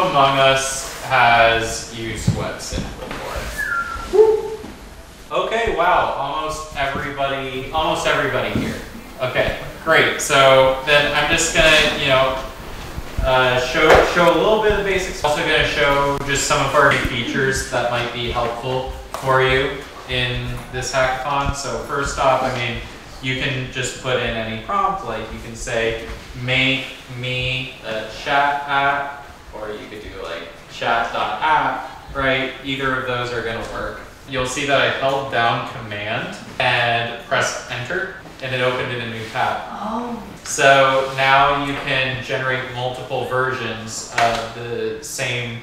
among us has used WebSim before? Okay, wow, almost everybody, almost everybody here. Okay, great. So then I'm just gonna, you know, uh, show show a little bit of the basics. Also gonna show just some of our features that might be helpful for you in this hackathon. So first off, I mean, you can just put in any prompt, like you can say, make me a chat app, or you could do like chat.app, right? Either of those are gonna work. You'll see that I held down command and pressed enter, and it opened in a new tab. Oh. So now you can generate multiple versions of the same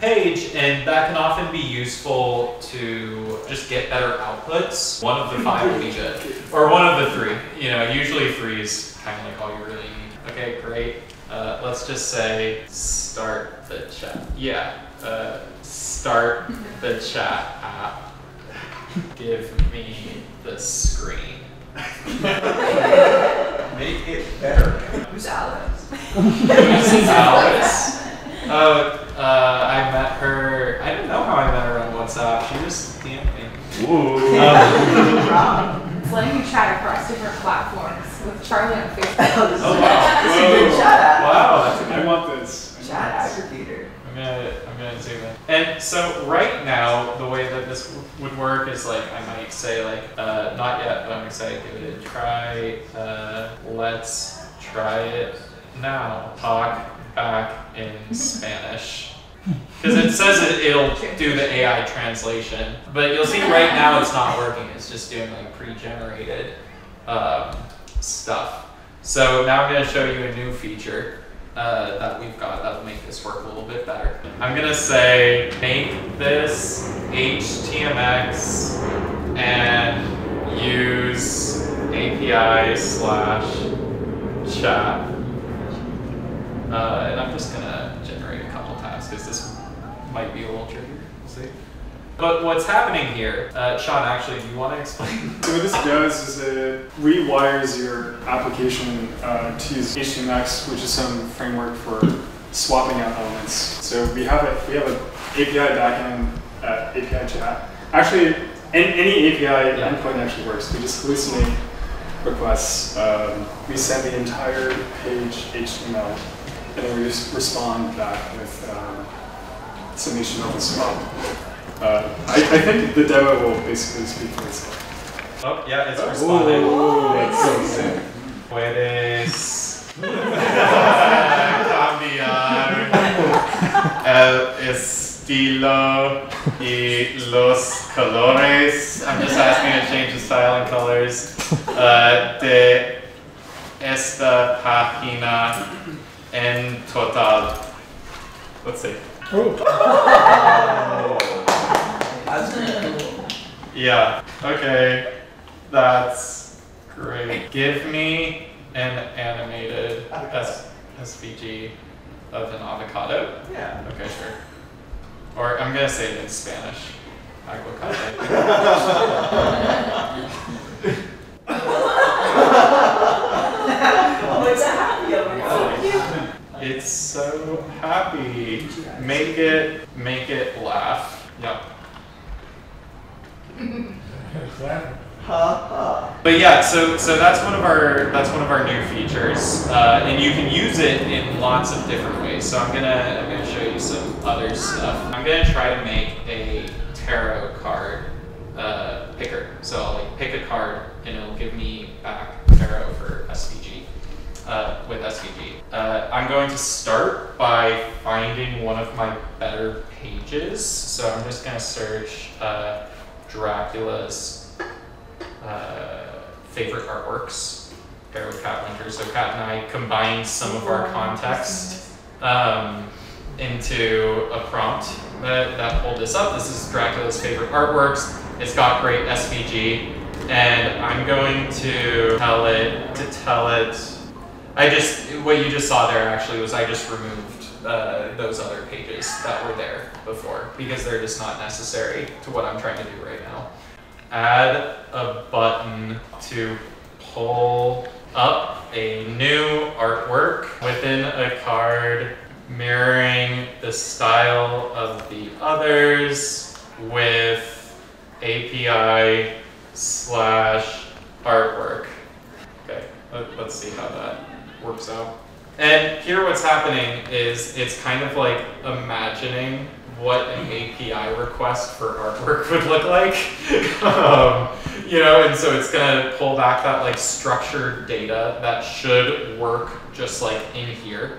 page, and that can often be useful to just get better outputs. One of the five would be good, or one of the three. You know, usually three is kind of like all you really need. Okay, great. Uh, let's just say start the chat. Yeah, uh, start the chat app. Give me the screen. Make it better. Who's Alex? Who's Alice? Oh, uh, I met her. I didn't know how I met her on WhatsApp. She just DM'd me. Ooh. Um, It's letting you chat across different platforms with Charlie on Facebook. oh wow! That's a good Whoa. chat app. Wow, that's a good I want this. I Chat want this. aggregator. I'm gonna, I'm gonna zoom in. And so right now, the way that this w- would work is like I might say like, uh, not yet, but I'm excited to give it a try. Uh, let's try it now. Talk back in Spanish. Because it says it, it'll do the AI translation, but you'll see right now it's not working. It's just doing like pre-generated um, stuff. So now I'm going to show you a new feature uh, that we've got that will make this work a little bit better. I'm going to say make this HTMX and use API slash chat. Uh, and I'm just going to generate a couple tabs because this might be a little trickier. We'll see. But what's happening here, uh, Sean, actually, do you want to explain? So what this does is it rewires your application uh, to use HTMX, which is some framework for swapping out elements. So we have a we have an API backend uh, API chat. Actually, any, any API Yeah. endpoint actually works. We just hallucinate requests. Um, we send the entire page HTML, and then we just respond back with um, some HTML to swap. Uh, I, I think the demo will basically speak for itself. Oh, yeah, it's responding. Ooh, that's so sick. Puedes cambiar el estilo y los colores. I'm just asking to change the style and colors uh, de esta página en total. Let's see. That's pretty cool. Yeah. Okay. That's great. Give me an animated S- SVG of an avocado. Yeah. Okay, sure. Or I'm gonna say it in Spanish. Aguacate. It's a happy avocado. it's so happy. Make it, make it laugh. But yeah, so so that's one of our that's one of our new features, uh, and you can use it in lots of different ways. So I'm gonna I'm gonna show you some other stuff. I'm gonna try to make a tarot card uh, picker. So I'll like pick a card, and it'll give me back tarot for SVG uh, with SVG. Uh, I'm going to start by finding one of my better pages. So I'm just gonna search uh, Dracula's uh, favorite artworks paired with Cat Winter. So Kat and I combined some of our context um, into a prompt that, that pulled this up. This is Dracula's favorite artworks. It's got great SVG, and I'm going to tell it to tell it. I just what you just saw there actually was I just removed uh, those other pages that were there before because they're just not necessary to what I'm trying to do right now add a button to pull up a new artwork within a card mirroring the style of the others with API slash artwork. Okay, let, let's see how that works out. And here what's happening is it's kind of like imagining what an API request for artwork would look like. um, you know, and so it's gonna pull back that like structured data that should work just like in here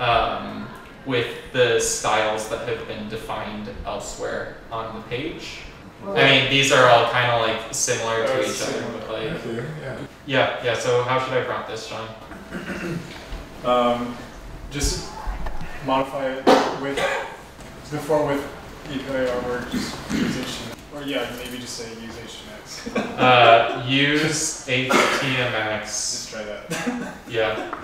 um, with the styles that have been defined elsewhere on the page. I mean, these are all kind of like similar to it's each other, similar. but like, Yeah. yeah, yeah. So how should I prompt this, Sean? Um, just modify it with, before with API artwork, just use HTML. Or yeah, maybe just say use HTMX. Uh, use HTMX. Just try that. Yeah.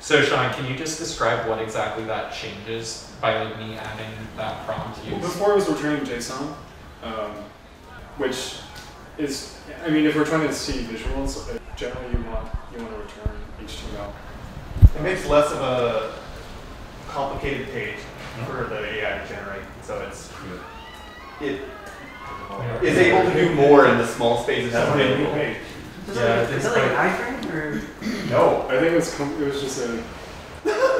So Sean, can you just describe what exactly that changes by like me adding that prompt Well, use? before it was returning JSON, um, which is, I mean, if we're trying to see visuals, uh, generally you want you want to return HTML. It makes less of a complicated page for the AI to generate, so it's it is able to do more in the small spaces that's available. Yeah, Is it's it like an iframe or? No, I think it was com- it was just a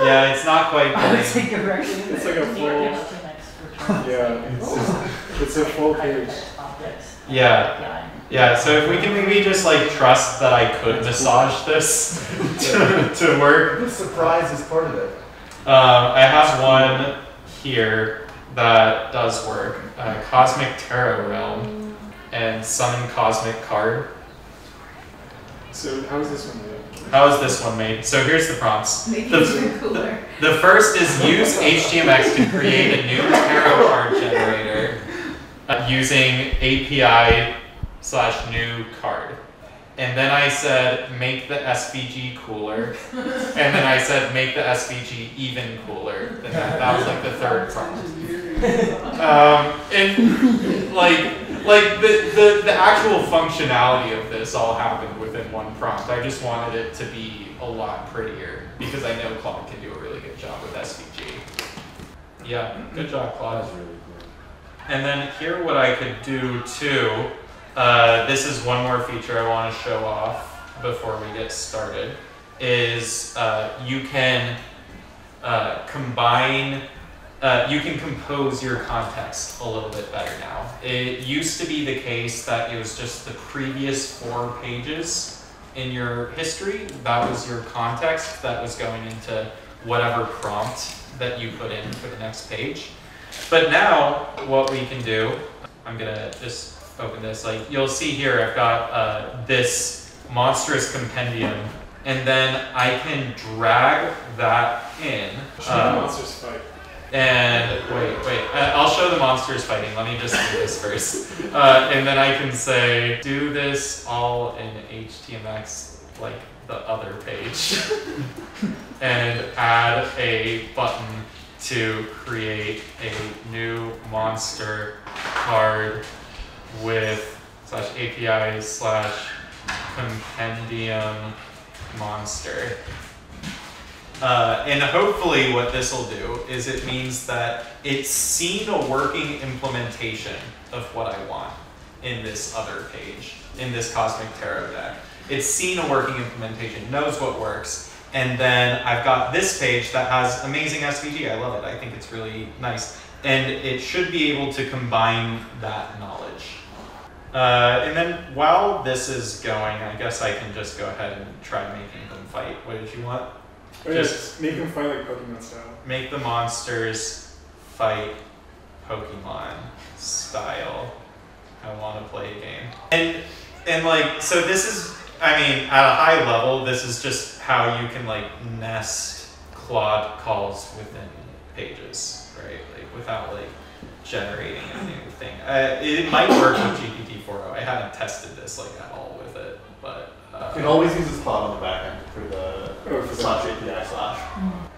Yeah, it's not quite. I was getting- thinking direction. it's like a full yeah it's just, it's a full page. Yeah. Yeah, so if we can maybe just like trust that I could massage this to, to work. the surprise is part of it. Um, I have one here that does work. Uh, Cosmic Tarot Realm and Summon Cosmic Card. So how is this one made? How is this one made? So here's the prompts. Make The- it even cooler. The first is use HTMX to create a new tarot card generator uh, using API slash new card. And then I said make the SVG cooler. And then I said make the SVG even cooler. And that, that was like the third prompt. Um, and like like the, the, the actual functionality of this all happened within one prompt. I just wanted it to be a lot prettier because I know Claude can do a really good job with SVG. Yeah, good job, Claude. And then here, what I could do too. Uh, this is one more feature I want to show off before we get started. Is uh, you can uh, combine uh, you can compose your context a little bit better now. It used to be the case that it was just the previous four pages in your history. That was your context that was going into whatever prompt that you put in for the next page. But now, what we can do, I'm gonna just open this. Like you'll see here, I've got uh, this monstrous compendium, and then I can drag that in. Show uh, the monsters fight. and wait, wait. Uh, I'll show the monsters fighting. Let me just do this first. Uh, and then I can say, do this all in HTMX like the other page. and add a button to create a new monster card with slash API slash compendium monster. Uh, and hopefully, what this will do is it means that it's seen a working implementation of what I want in this other page, in this Cosmic Tarot deck. It's seen a working implementation, knows what works, and then I've got this page that has amazing SVG. I love it. I think it's really nice. And it should be able to combine that knowledge. Uh, and then while this is going, I guess I can just go ahead and try making them fight. What did you want? Oh, Just- make them fight like Pokemon style. make the monsters fight Pokemon style. I want to play a game. And and like so this is I mean at a high level this is just how you can like nest Claude calls within pages, right? Like without like generating a new thing. Uh, it might work with GPT-4o. I haven't tested this like at all with it, but uh, You can always use a spot on the back end for the Oh, for slash API slash.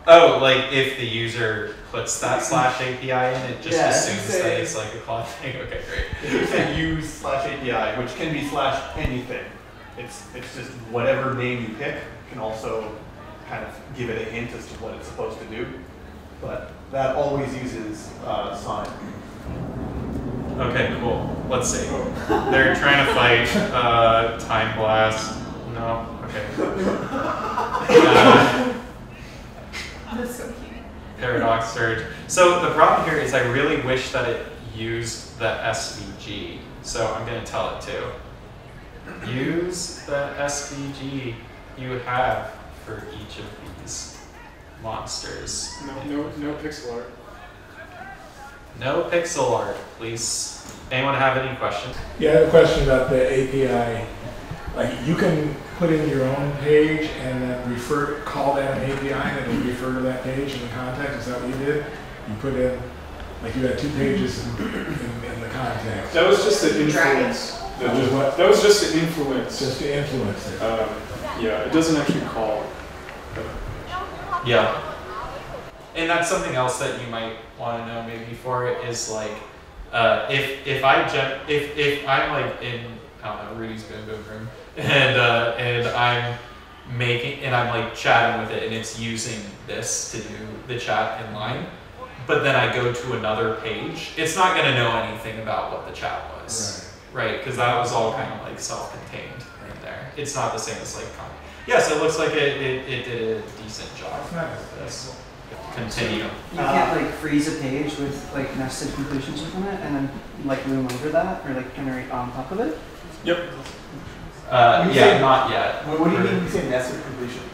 Oh, like if the user puts that slash API in, it just Yeah, assumes say- that it's like a Claude thing. Okay, great. If you say use slash API, which can be slash anything, it's it's just whatever name you pick can also kind of give it a hint as to what it's supposed to do. But that always uses uh, Sonnet. Okay, cool. Let's see. They're trying to fight uh, Time Blast. No. Okay. Uh, That's so cute. Paradox Surge. So the problem here is I really wish that it used the SVG. So I'm going to tell it to. Use the SVG you have for each of these monsters. No, no, no pixel art. No pixel art, please. Anyone have any questions? Yeah, I have a question about the API. Like, you can put in your own page and then refer, call that an API and it'll refer to that page in the context. Is that what you did? You put in, like, you had two pages in, in, in the context. That was just to Dragon. influence. That was what? That was just to influence. Just to influence it. Um, yeah, it doesn't actually call. Yeah. And that's something else that you might want to know maybe for it is like, uh, if if I gen- if if I'm like in I don't know Rudy's Boom Boom Room and uh, and I'm making and I'm like chatting with it and it's using this to do the chat in line, but then I go to another page, it's not gonna know anything about what the chat was, right? Because that was all kind of like self-contained right there. It's not the same as like. Yes, it looks like it, it, it did a decent job. It's not- with. Continue. You can't like freeze a page with like nested completions within it and then like loom over that or like generate on top of it. Uh, yeah, say- not yet. What, what do you mean you say nested completions?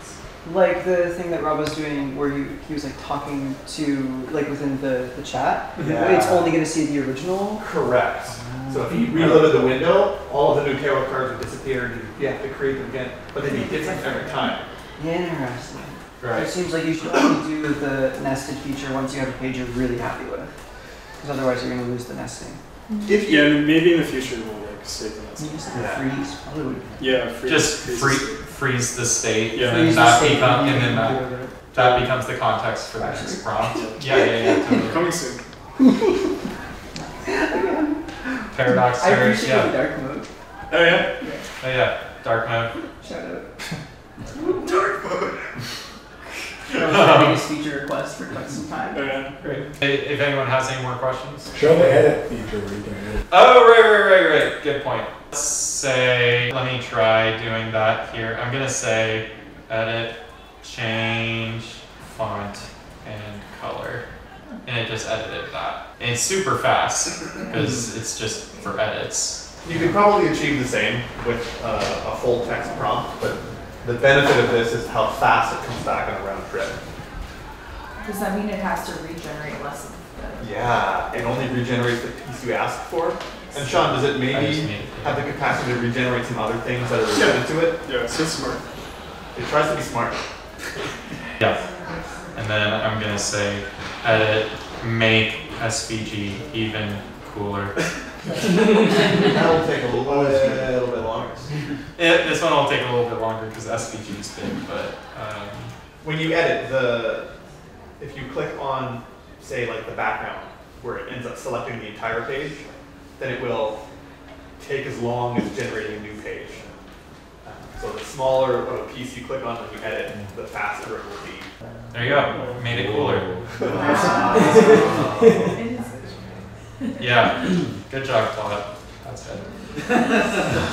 Like the thing that Rob was doing where he, he was like talking to like within the, the chat. Mm-hmm. Yeah. It's only gonna see the original. Correct. So if he ah. reloaded the window, all of the new tarot cards would disappear and you have to create them again, but they'd be different every time. Interesting. It Right. It seems like you should only do the nested feature once you have a page you're really happy with. Because otherwise you're gonna lose the nesting. Mm-hmm. If you Yeah, I mean, maybe in the future we'll like save the nesting. just Yeah. freeze. Probably would. Yeah, freeze, Just freeze free, the state. Freeze the state, Yeah. and then Freeze that state become, and and then that, do it. that becomes the context for the next prompt. Yeah, yeah, yeah. Totally. Coming soon. Paradox I search. appreciate Yeah. dark mode. Oh yeah. Oh yeah. Dark mode. Shout out. dark mode. That was the biggest feature request for quite some time. Oh yeah. Great. If anyone has any more questions. Show the edit feature where you can edit. Oh, right, right, right, right. Good point. Let's say, let me try doing that here. I'm gonna say edit, change, font, and color. And it just edited that. And it's super fast because it's just for edits. You could probably achieve the same with uh, a full text prompt, but the benefit of this is how fast it comes back on a round trip. Does that mean it has to regenerate less of the? Yeah, it only regenerates the piece you asked for. And Sean, does it maybe have the capacity to regenerate some other things that are related to it? Yeah, it's so smart. It tries to be smart. Yeah. And then I'm gonna say edit, make SVG even cooler. That'll take a little, little bit longer. It, this one will take a little bit longer because SVG is big, but um, When you edit the, if you click on, say, like the background, where it ends up selecting the entire page, then it will take as long as generating a new page. Uh, So the smaller of a piece you click on when you edit, the faster it will be. there you go. Made it cooler. Yeah. Good job, Claude. That's good.